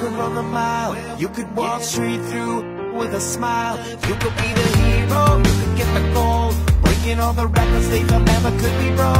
could run the mile. You could walk straight through with a smile. You could be the hero. You could get the gold. Breaking all the records they thought never could be broke.